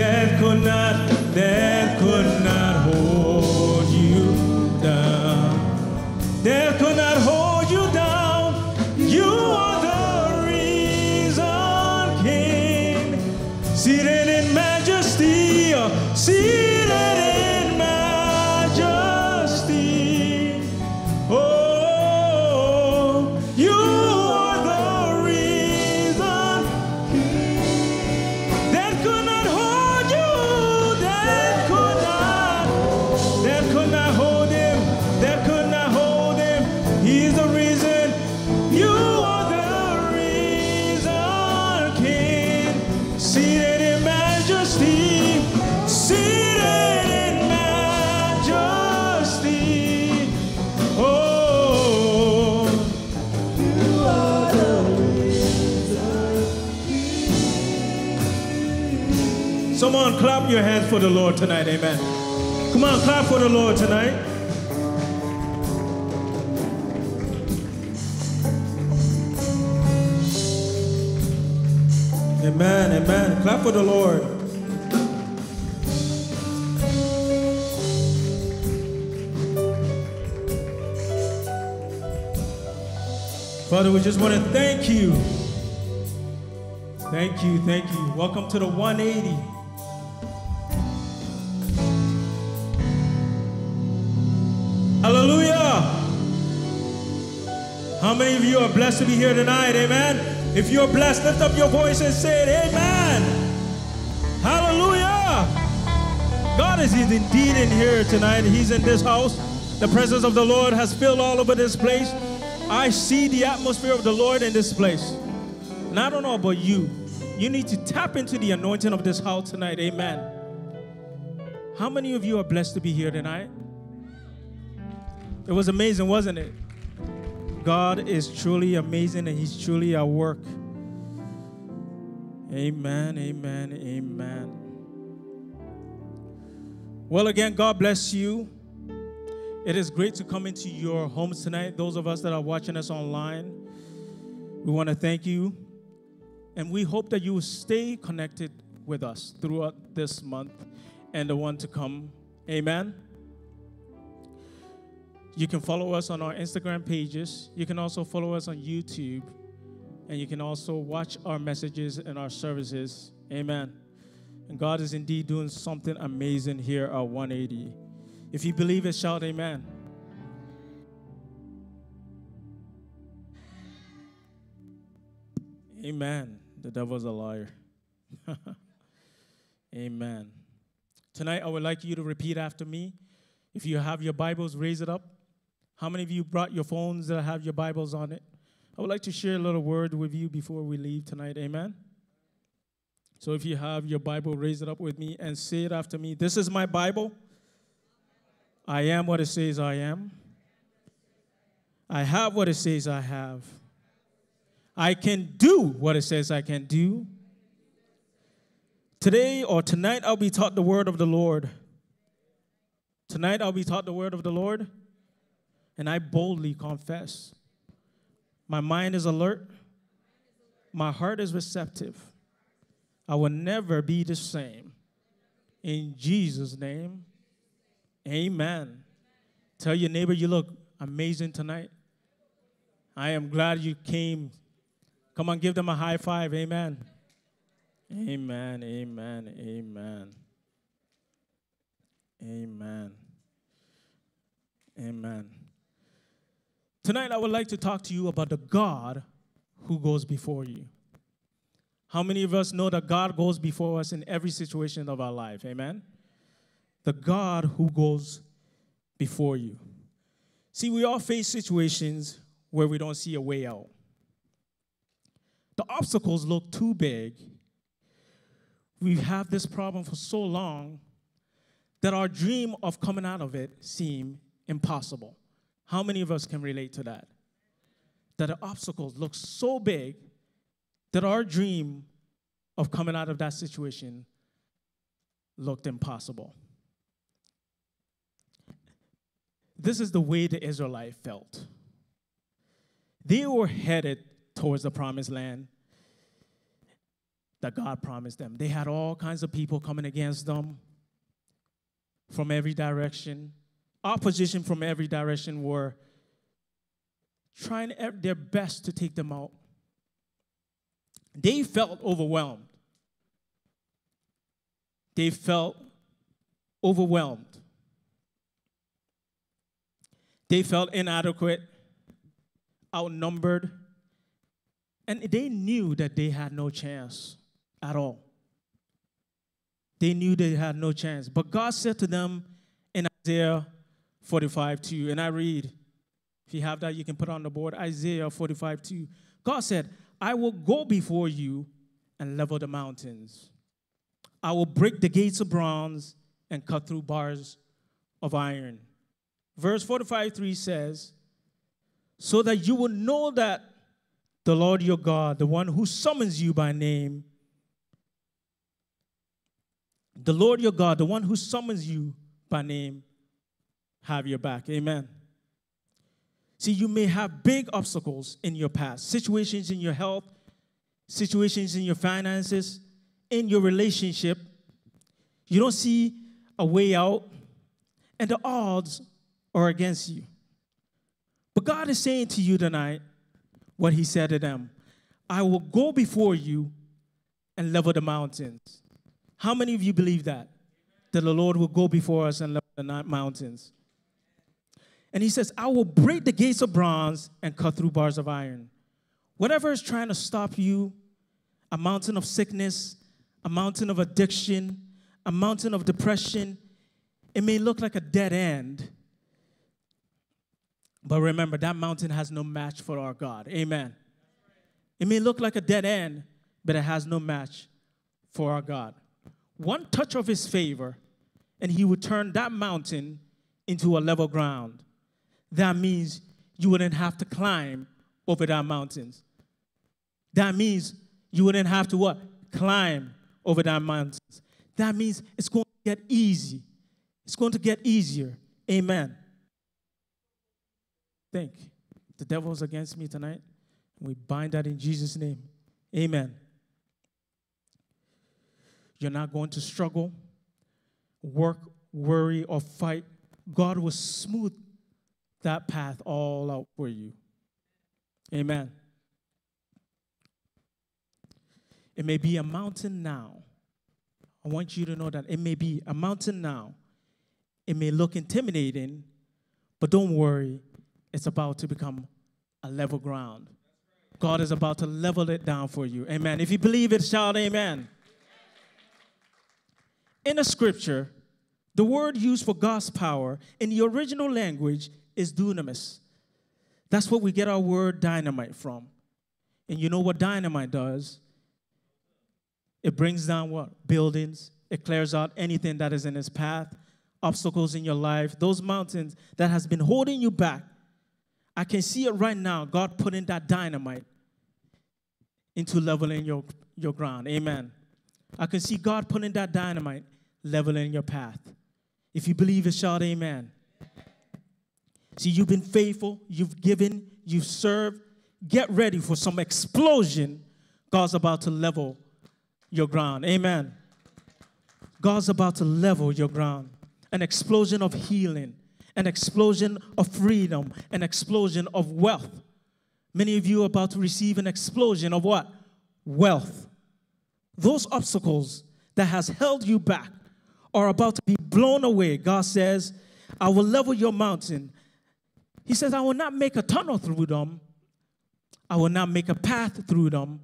Death could not, death clap your hands for the Lord tonight, amen. Come on, clap for the Lord tonight. Amen, amen. Clap for the Lord. Father, we just want to thank you. Thank you, thank you. Welcome to the 180. How many of you are blessed to be here tonight? Amen. If you're blessed, lift up your voice and say it. Amen. Hallelujah. God is indeed in here tonight. He's in this house. The presence of the Lord has filled all over this place. I see the atmosphere of the Lord in this place. And I don't know about you. You need to tap into the anointing of this house tonight. Amen. How many of you are blessed to be here tonight? It was amazing, wasn't it? God is truly amazing and He's truly at work. Amen, amen, amen. Well, again, God bless you. It is great to come into your homes tonight. Those of us that are watching us online, we want to thank you. And we hope that you will stay connected with us throughout this month and the one to come. Amen. You can follow us on our Instagram pages. You can also follow us on YouTube. And you can also watch our messages and our services. Amen. And God is indeed doing something amazing here at 180. If you believe it, shout amen. Amen. The devil's a liar. amen. Tonight, I would like you to repeat after me. If you have your Bibles, raise it up. How many of you brought your phones that have your Bibles on it? I would like to share a little word with you before we leave tonight. Amen. So if you have your Bible, raise it up with me and say it after me. This is my Bible. I am what it says I am. I have what it says I have. I can do what it says I can do. Today or tonight, I'll be taught the word of the Lord. Tonight, I'll be taught the word of the Lord, and I boldly confess. My mind is alert, my heart is receptive. I will never be the same. In Jesus' name, amen. Tell your neighbor you look amazing tonight. I am glad you came. Come on, give them a high five. Amen. Amen. Amen. Amen. Amen. Amen. Tonight, I would like to talk to you about the God who goes before you. How many of us know that God goes before us in every situation of our life? Amen. The God who goes before you. See, we all face situations where we don't see a way out. The obstacles look too big. We have had this problem for so long that our dream of coming out of it seem impossible. How many of us can relate to that? That the obstacles look so big that our dream of coming out of that situation looked impossible. This is the way the Israelite felt. They were headed towards the promised land. that God promised them. They had all kinds of people coming against them from every direction. Opposition from every direction were trying their best to take them out. They felt overwhelmed. They felt overwhelmed. They felt inadequate, outnumbered, and they knew that they had no chance at all. They knew they had no chance. But God said to them in Isaiah 45 2, and I read, if you have that, you can put on the board Isaiah 45 2. God said, I will go before you and level the mountains. I will break the gates of bronze and cut through bars of iron. Verse 45 3 says, So that you will know that the Lord your God, the one who summons you by name, the Lord your God, the one who summons you by name, have your back. Amen. See, you may have big obstacles in your past, situations in your health, situations in your finances, in your relationship. You don't see a way out, and the odds are against you. But God is saying to you tonight what He said to them I will go before you and level the mountains. How many of you believe that? That the Lord will go before us and level the mountains. And he says, I will break the gates of bronze and cut through bars of iron. Whatever is trying to stop you, a mountain of sickness, a mountain of addiction, a mountain of depression, it may look like a dead end. But remember, that mountain has no match for our God. Amen. It may look like a dead end, but it has no match for our God. One touch of his favor, and he would turn that mountain into a level ground that means you wouldn't have to climb over that mountains. That means you wouldn't have to what? Climb over that mountains. That means it's going to get easy. It's going to get easier. Amen. Think. The devil's against me tonight. We bind that in Jesus' name. Amen. You're not going to struggle, work, worry, or fight. God will smooth that path all out for you. Amen. It may be a mountain now. I want you to know that it may be a mountain now. It may look intimidating, but don't worry, it's about to become a level ground. God is about to level it down for you. Amen. If you believe it, shout amen. In the scripture, the word used for God's power in the original language is dunamis. That's what we get our word dynamite from. And you know what dynamite does? It brings down what? Buildings. It clears out anything that is in its path, obstacles in your life, those mountains that has been holding you back. I can see it right now, God putting that dynamite into leveling your, your ground. Amen. I can see God putting that dynamite leveling your path. If you believe it, shout amen. See, you've been faithful, you've given, you've served. Get ready for some explosion. God's about to level your ground. Amen. God's about to level your ground. An explosion of healing, an explosion of freedom, an explosion of wealth. Many of you are about to receive an explosion of what? Wealth. Those obstacles that has held you back are about to be blown away. God says, I will level your mountain he says, I will not make a tunnel through them. I will not make a path through them.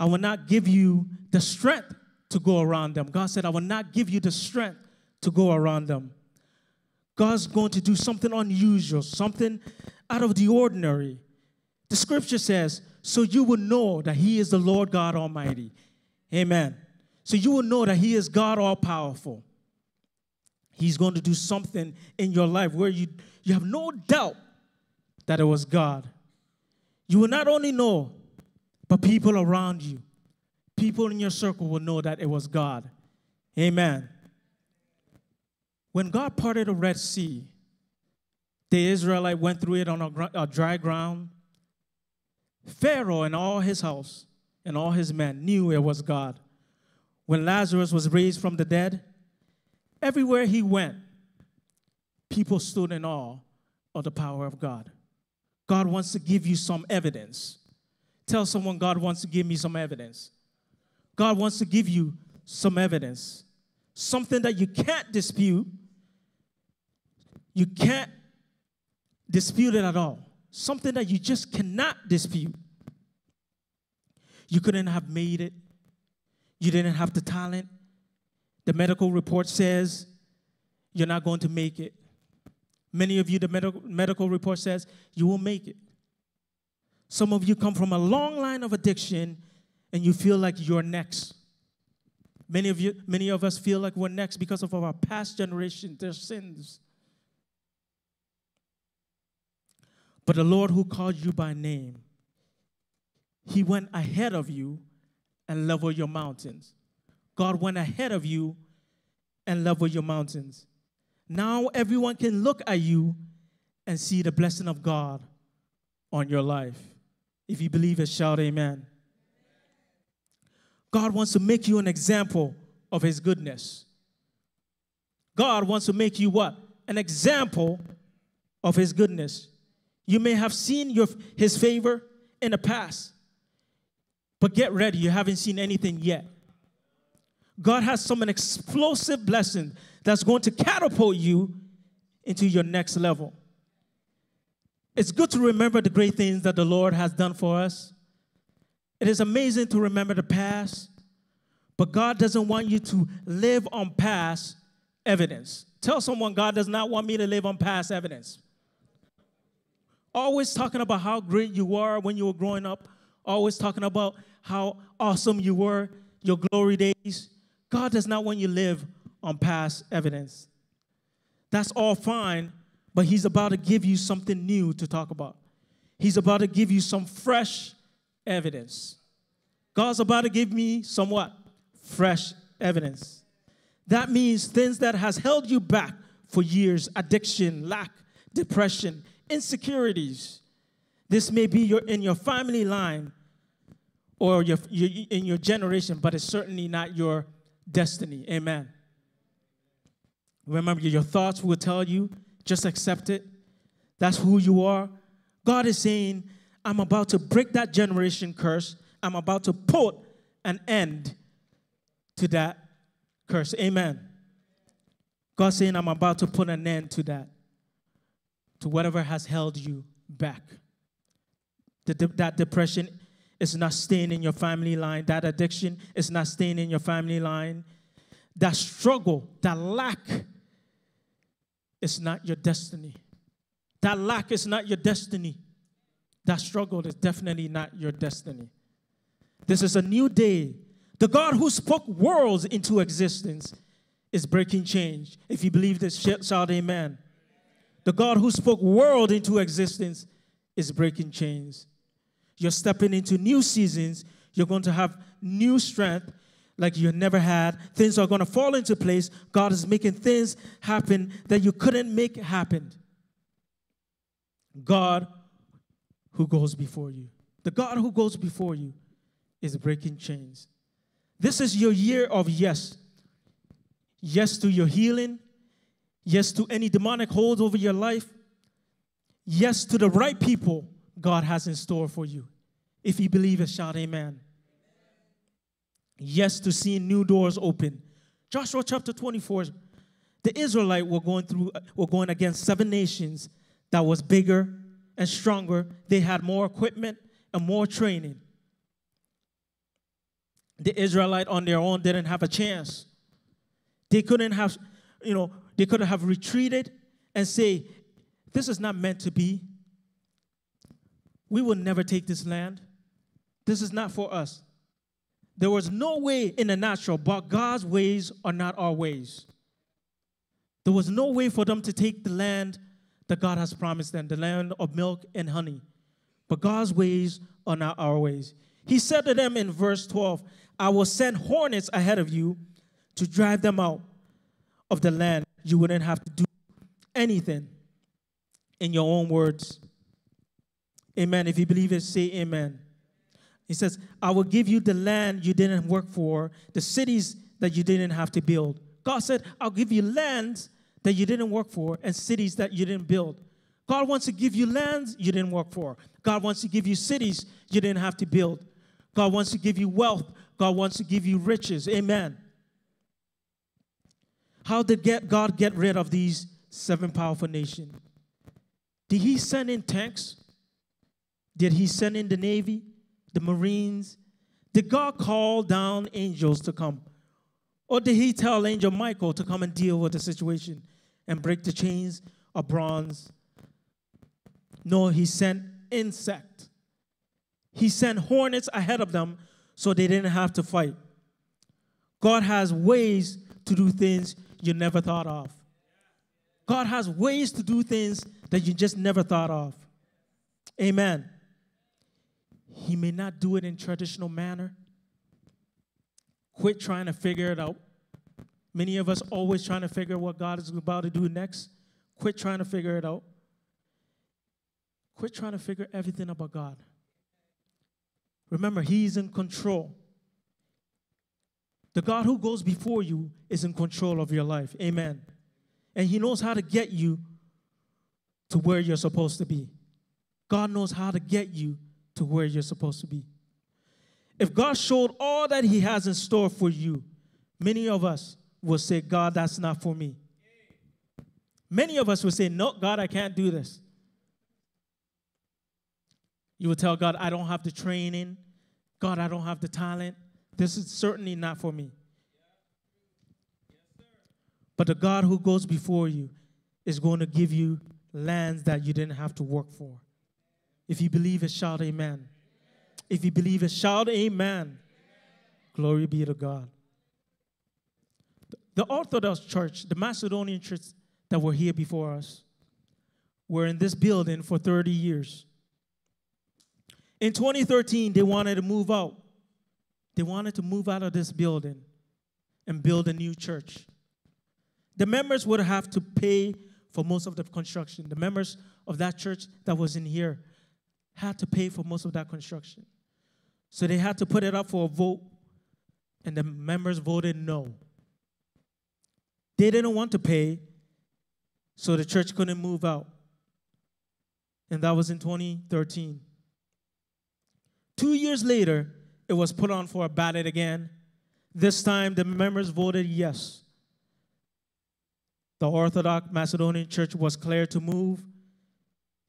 I will not give you the strength to go around them. God said, I will not give you the strength to go around them. God's going to do something unusual, something out of the ordinary. The scripture says, So you will know that He is the Lord God Almighty. Amen. So you will know that He is God all powerful. He's going to do something in your life where you, you have no doubt that it was God. You will not only know, but people around you, people in your circle will know that it was God. Amen. When God parted the Red Sea, the Israelite went through it on a, a dry ground. Pharaoh and all his house and all his men knew it was God. When Lazarus was raised from the dead, everywhere he went, people stood in awe of the power of God. God wants to give you some evidence. Tell someone God wants to give me some evidence. God wants to give you some evidence. Something that you can't dispute. You can't dispute it at all. Something that you just cannot dispute. You couldn't have made it. You didn't have the talent. The medical report says you're not going to make it. Many of you, the medical, medical report says you will make it. Some of you come from a long line of addiction and you feel like you're next. Many of you, many of us feel like we're next because of our past generation, their sins. But the Lord who called you by name, He went ahead of you and leveled your mountains. God went ahead of you and leveled your mountains. Now everyone can look at you and see the blessing of God on your life. If you believe it, shout amen. God wants to make you an example of his goodness. God wants to make you what? An example of his goodness. You may have seen your, his favor in the past, but get ready, you haven't seen anything yet. God has some explosive blessing that's going to catapult you into your next level. It's good to remember the great things that the Lord has done for us. It is amazing to remember the past, but God doesn't want you to live on past evidence. Tell someone God does not want me to live on past evidence. Always talking about how great you were when you were growing up, always talking about how awesome you were, your glory days. God does not want you to live on past evidence. That's all fine, but He's about to give you something new to talk about. He's about to give you some fresh evidence. God's about to give me somewhat fresh evidence. That means things that has held you back for years, addiction, lack, depression, insecurities. This may be your, in your family line or your, your, in your generation, but it's certainly not your destiny. Amen. Remember, your thoughts will tell you, just accept it. That's who you are. God is saying, I'm about to break that generation curse. I'm about to put an end to that curse. Amen. God's saying, I'm about to put an end to that, to whatever has held you back. The, that depression is not staying in your family line. That addiction is not staying in your family line. That struggle, that lack is not your destiny. That lack is not your destiny. That struggle is definitely not your destiny. This is a new day. The God who spoke worlds into existence is breaking change. If you believe this, shout amen. The God who spoke world into existence is breaking chains. You're stepping into new seasons. You're going to have new strength like you never had. Things are going to fall into place. God is making things happen that you couldn't make happen. God who goes before you. The God who goes before you is breaking chains. This is your year of yes. Yes to your healing. Yes to any demonic hold over your life. Yes to the right people God has in store for you. If you believe it, shout amen. Yes to seeing new doors open. Joshua chapter 24, the Israelite were going through were going against seven nations that was bigger and stronger. They had more equipment and more training. The Israelite on their own didn't have a chance. They couldn't have, you know, they couldn't have retreated and say, This is not meant to be. We will never take this land. This is not for us. There was no way in the natural, but God's ways are not our ways. There was no way for them to take the land that God has promised them, the land of milk and honey. But God's ways are not our ways. He said to them in verse 12, I will send hornets ahead of you to drive them out of the land. You wouldn't have to do anything in your own words. Amen. If you believe it, say amen. He says, I will give you the land you didn't work for, the cities that you didn't have to build. God said, I'll give you lands that you didn't work for and cities that you didn't build. God wants to give you lands you didn't work for. God wants to give you cities you didn't have to build. God wants to give you wealth. God wants to give you riches. Amen. How did get God get rid of these seven powerful nations? Did he send in tanks? Did he send in the Navy, the Marines? Did God call down angels to come? Or did he tell Angel Michael to come and deal with the situation and break the chains of bronze? No, he sent insect. He sent hornets ahead of them so they didn't have to fight. God has ways to do things you never thought of. God has ways to do things that you just never thought of. Amen. He may not do it in traditional manner. Quit trying to figure it out. Many of us always trying to figure what God is about to do next. Quit trying to figure it out. Quit trying to figure everything about God. Remember, He's in control. The God who goes before you is in control of your life. Amen. And He knows how to get you to where you're supposed to be. God knows how to get you to where you're supposed to be. If God showed all that He has in store for you, many of us will say, God, that's not for me. Many of us will say, No, God, I can't do this. You will tell God, I don't have the training. God, I don't have the talent. This is certainly not for me. But the God who goes before you is going to give you lands that you didn't have to work for. If you believe it, shout amen. If you believe it, shout amen. Glory be to God. The Orthodox Church, the Macedonian church that were here before us, were in this building for 30 years. In 2013, they wanted to move out. They wanted to move out of this building and build a new church. The members would have to pay for most of the construction. The members of that church that was in here had to pay for most of that construction. So they had to put it up for a vote, and the members voted no. They didn't want to pay, so the church couldn't move out. And that was in 2013. Two years later, it was put on for a ballot again. This time, the members voted yes. The Orthodox Macedonian church was cleared to move,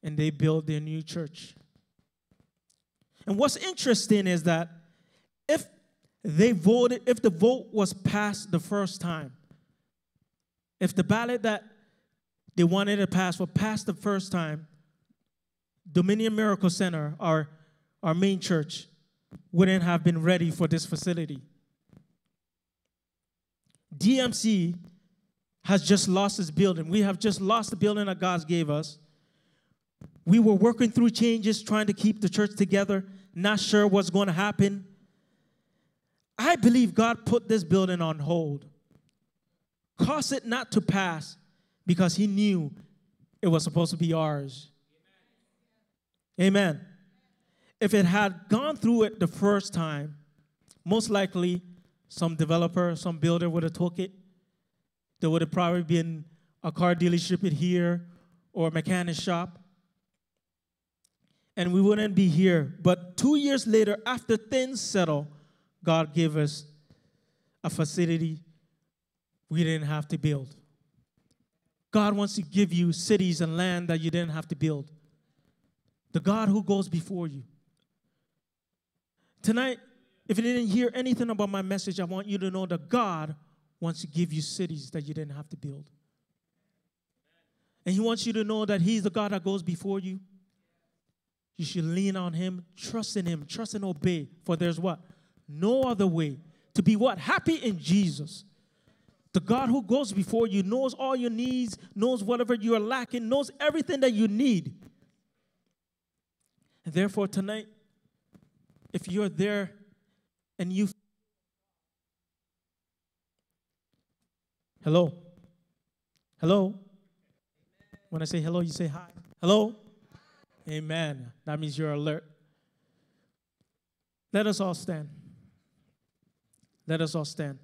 and they built their new church. And what's interesting is that if they voted, if the vote was passed the first time, if the ballot that they wanted to pass was passed the first time, Dominion Miracle Center, our, our main church, wouldn't have been ready for this facility. DMC has just lost its building. We have just lost the building that God gave us. We were working through changes, trying to keep the church together, not sure what's going to happen. I believe God put this building on hold, caused it not to pass because He knew it was supposed to be ours. Amen. If it had gone through it the first time, most likely some developer, some builder would have took it. There would have probably been a car dealership in here or a mechanic shop. And we wouldn't be here. But two years later, after things settled, God gave us a facility we didn't have to build. God wants to give you cities and land that you didn't have to build. The God who goes before you. Tonight, if you didn't hear anything about my message, I want you to know that God wants to give you cities that you didn't have to build. And He wants you to know that He's the God that goes before you. You should lean on Him, trust in Him, trust and obey. For there's what? No other way to be what? Happy in Jesus. The God who goes before you knows all your needs, knows whatever you are lacking, knows everything that you need. And therefore, tonight, if you're there and you hello hello when i say hello you say hi hello amen that means you're alert Let us all stand. Let us all stand.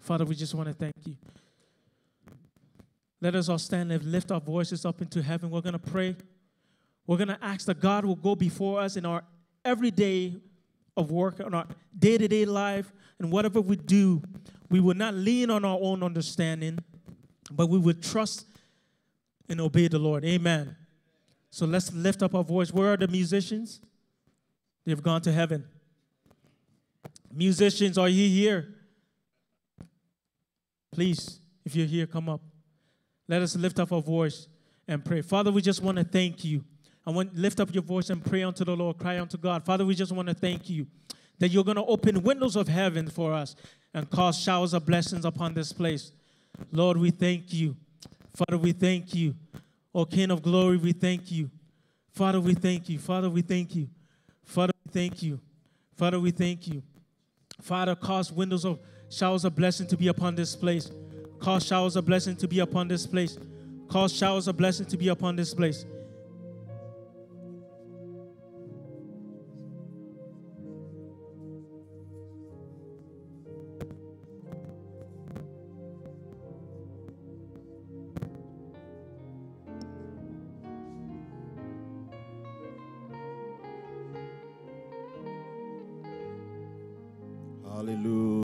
Father, we just want to thank you. Let us all stand and lift our voices up into heaven. We're going to pray. We're going to ask that God will go before us in our everyday of work, on our day to day life, and whatever we do, we will not lean on our own understanding, but we will trust and obey the Lord. Amen. So let's lift up our voice. Where are the musicians? They've gone to heaven. Musicians, are you here? Please, if you're here, come up. Let us lift up our voice and pray. Father, we just want to thank you. I want lift up your voice and pray unto the Lord, cry unto God. Father, we just want to thank you that you're going to open windows of heaven for us and cause showers of blessings upon this place. Lord, we thank you. Father, we thank you. O King of glory, we thank you. Father, we thank you. Father, we thank you. Father, we thank you. Father, we thank you. Father, cause windows of showers of blessing to be upon this place. Cause showers of blessing to be upon this place. Cause showers of blessing to be upon this place.